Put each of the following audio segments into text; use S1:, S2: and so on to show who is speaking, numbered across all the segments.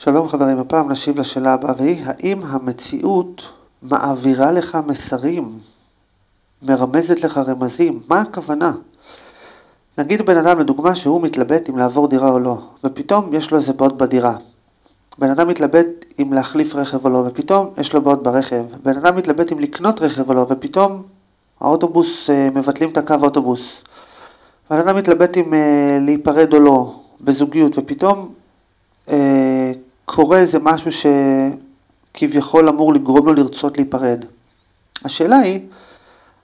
S1: שלום חברים, הפעם נשיב לשאלה הבאה והיא, האם המציאות מעבירה לך מסרים, מרמזת לך רמזים? מה הכוונה? נגיד בן אדם לדוגמה שהוא מתלבט אם לעבור דירה או לא, ופתאום יש לו איזה בעיות בדירה. בן אדם מתלבט אם להחליף רכב או לא, ופתאום יש לו בעיות ברכב. בן אדם מתלבט אם לקנות רכב או לא, ופתאום האוטובוס, אה, מבטלים את הקו האוטובוס. בן אדם מתלבט אם אה, להיפרד או לא, בזוגיות, ופתאום אה, קורה איזה משהו שכביכול אמור לגרום לו לרצות להיפרד. השאלה היא,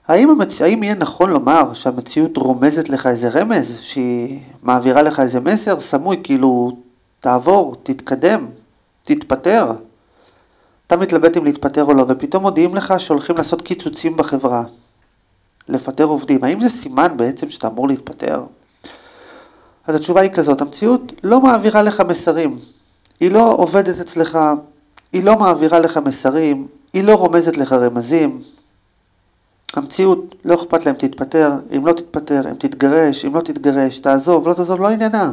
S1: האם, המצ... האם יהיה נכון לומר שהמציאות רומזת לך איזה רמז, שהיא מעבירה לך איזה מסר סמוי, כאילו תעבור, תתקדם, תתפטר? אתה מתלבט אם להתפטר או לא, ופתאום מודיעים לך שהולכים לעשות קיצוצים בחברה, לפטר עובדים. האם זה סימן בעצם שאתה אמור להתפטר? אז התשובה היא כזאת, המציאות לא מעבירה לך מסרים, היא לא עובדת אצלך, היא לא מעבירה לך מסרים, היא לא רומזת לך רמזים. המציאות, לא אכפת להם, תתפטר, אם לא תתפטר, אם תתגרש, אם לא תתגרש, תעזוב, לא תעזוב, לא עניינה.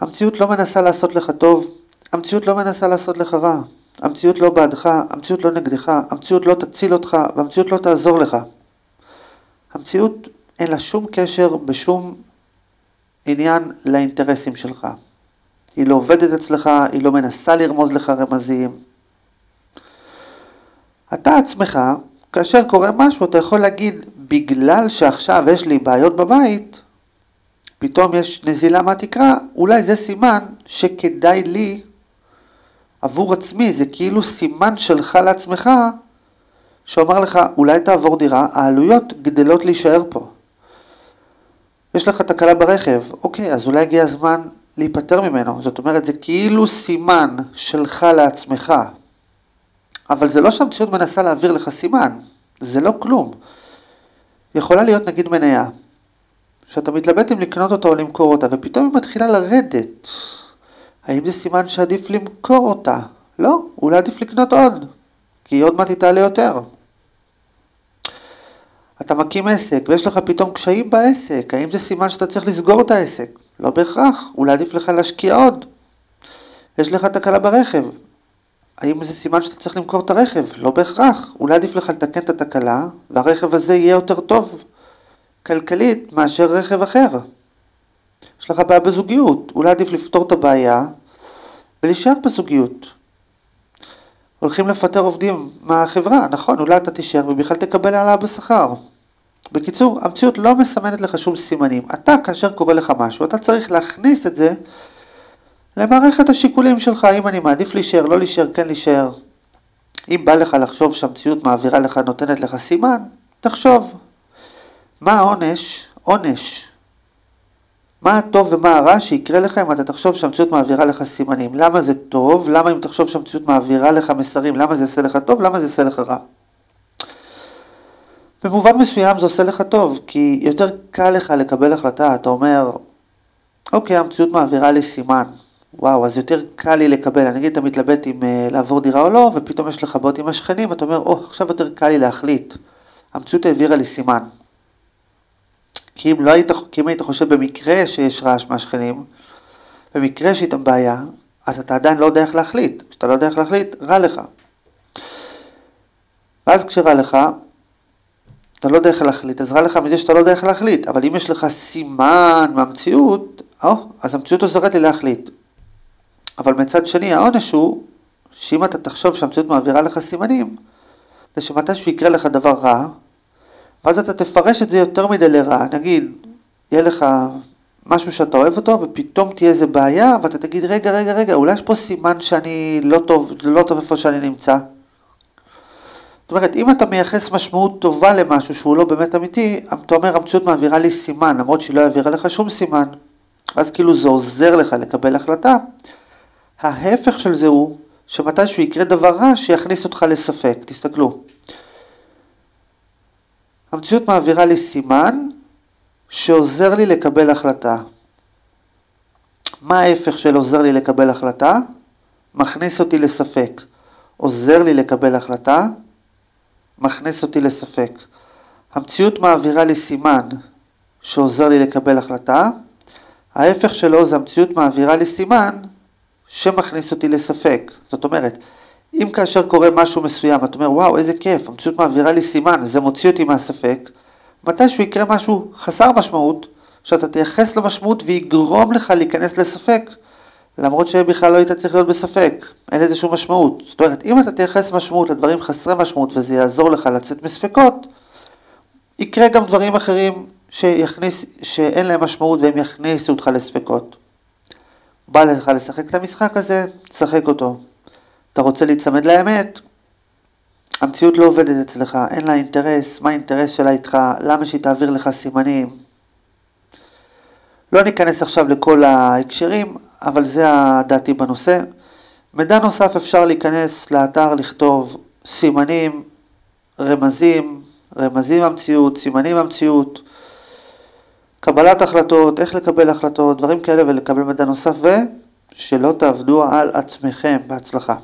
S1: המציאות לא מנסה לעשות לך טוב, המציאות לא מנסה לעשות לך רע. המציאות לא בעדך, המציאות לא נגדך, המציאות לא תציל אותך, והמציאות לא תעזור לך. המציאות אין לה שום קשר בשום עניין לאינטרסים שלך. היא לא עובדת אצלך, היא לא מנסה לרמוז לך רמזים. אתה עצמך, כאשר קורה משהו, אתה יכול להגיד, בגלל שעכשיו יש לי בעיות בבית, פתאום יש נזילה מהתקרה, אולי זה סימן שכדאי לי, עבור עצמי, זה כאילו סימן שלך לעצמך, שאומר לך, אולי תעבור דירה, העלויות גדלות להישאר פה. יש לך תקלה ברכב, אוקיי, אז אולי הגיע הזמן להיפטר ממנו. זאת אומרת, זה כאילו סימן שלך לעצמך. אבל זה לא שהמציאות מנסה להעביר לך סימן, זה לא כלום. יכולה להיות נגיד מניה, שאתה מתלבט אם לקנות אותה או למכור אותה, ופתאום היא מתחילה לרדת. האם זה סימן שעדיף למכור אותה? לא, אולי עדיף לקנות עוד, כי עוד מעט היא תעלה יותר. אתה מקים עסק ויש לך פתאום קשיים בעסק, האם זה סימן שאתה צריך לסגור את העסק? לא בהכרח, אולי עדיף לך להשקיע עוד. יש לך תקלה ברכב, האם זה סימן שאתה צריך למכור את הרכב? לא בהכרח, אולי עדיף לך לתקן את התקלה והרכב הזה יהיה יותר טוב כלכלית מאשר רכב אחר. יש לך בעיה בזוגיות, אולי עדיף לפתור את הבעיה ולהישאר בזוגיות. הולכים לפטר עובדים מהחברה, נכון, אולי אתה תישאר ובכלל תקבל העלאה בשכר. בקיצור, המציאות לא מסמנת לך שום סימנים. אתה, כאשר קורה לך משהו, אתה צריך להכניס את זה למערכת השיקולים שלך, אם אני מעדיף להישאר, לא להישאר, כן להישאר. אם בא לך לחשוב שהמציאות מעבירה לך, נותנת לך סימן, תחשוב. מה העונש? עונש. מה הטוב ומה הרע שיקרה לך אם אתה תחשוב שהמציאות מעבירה לך סימנים. למה זה טוב? למה אם תחשוב שהמציאות מעבירה לך מסרים? למה זה יעשה לך טוב? למה זה יעשה לך רע? במובן מסוים זה עושה לך טוב, כי יותר קל לך לקבל החלטה, אתה אומר, אוקיי, המציאות מעבירה לי סימן, וואו, אז יותר קל לי לקבל, נגיד אתה מתלבט אם uh, לעבור דירה או לא, ופתאום יש לך בעיות עם השכנים, אתה אומר, או, oh, עכשיו יותר קל לי להחליט, המציאות העבירה לי סימן. כי אם, לא היית, כי אם היית חושב במקרה שיש רעש מהשכנים, במקרה שאיתם בעיה, אז אתה עדיין לא יודע איך להחליט. כשאתה לא יודע איך להחליט, רע לך. ואז כשרע לך, אתה לא יודע איך להחליט, אז רע לך מזה שאתה לא יודע איך להחליט, אבל אם יש לך סימן מהמציאות, או, אז המציאות עוזרת לי להחליט. אבל מצד שני, העונש הוא, שאם אתה תחשוב שהמציאות מעבירה לך סימנים, זה שמתישהו יקרה לך דבר רע, ואז אתה תפרש את זה יותר מדי לרע. נגיד, יהיה לך משהו שאתה אוהב אותו, ופתאום תהיה איזה בעיה, ואתה תגיד, רגע, רגע, רגע, אולי יש פה סימן שאני לא טוב, לא טוב איפה שאני נמצא. זאת אומרת, אם אתה מייחס משמעות טובה למשהו שהוא לא באמת אמיתי, אתה אומר, המציאות מעבירה לי סימן, למרות שהיא לא העבירה לך שום סימן. אז כאילו זה עוזר לך לקבל החלטה. ההפך של זה הוא, שמתישהו יקרה דבר רע שיכניס אותך לספק. תסתכלו. המציאות מעבירה לי סימן שעוזר לי לקבל החלטה. מה ההפך של עוזר לי לקבל החלטה? מכניס אותי לספק. עוזר לי לקבל החלטה, מכניס אותי לספק. המציאות מעבירה לי סימן שעוזר לי לקבל החלטה, ההפך שלו זה המציאות מעבירה לי סימן שמכניס אותי לספק. זאת אומרת, אם כאשר קורה משהו מסוים, אתה אומר, וואו, איזה כיף, המציאות מעבירה לי סימן, זה מוציא אותי מהספק, מתי שהוא יקרה משהו חסר משמעות, שאתה תייחס למשמעות ויגרום לך להיכנס לספק, למרות שבכלל לא היית צריך להיות בספק, אין לזה שום משמעות. זאת אומרת, אם אתה תייחס משמעות לדברים חסרי משמעות וזה יעזור לך לצאת מספקות, יקרה גם דברים אחרים שיכניס, שאין להם משמעות והם יכניסו אותך לספקות. בא לך לשחק את המשחק הזה, תשחק אותו. אתה רוצה להיצמד לאמת, המציאות לא עובדת אצלך, אין לה אינטרס, מה האינטרס שלה איתך, למה שהיא תעביר לך סימנים. לא ניכנס עכשיו לכל ההקשרים, אבל זה הדעתי בנושא. מידע נוסף אפשר להיכנס לאתר, לכתוב סימנים, רמזים, רמזים המציאות, סימנים המציאות, קבלת החלטות, איך לקבל החלטות, דברים כאלה ולקבל מידע נוסף ושלא תעבדו על עצמכם. בהצלחה.